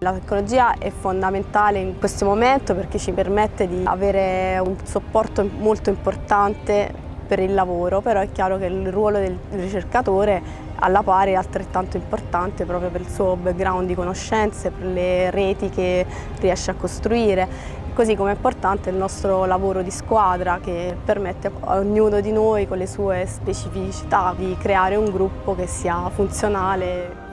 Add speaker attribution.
Speaker 1: La tecnologia è fondamentale in questo momento perché ci permette di avere un supporto molto importante per il lavoro, però è chiaro che il ruolo del ricercatore alla pari è altrettanto importante proprio per il suo background di conoscenze, per le reti che riesce a costruire, così come è importante il nostro lavoro di squadra che permette a ognuno di noi con le sue specificità di creare un gruppo che sia funzionale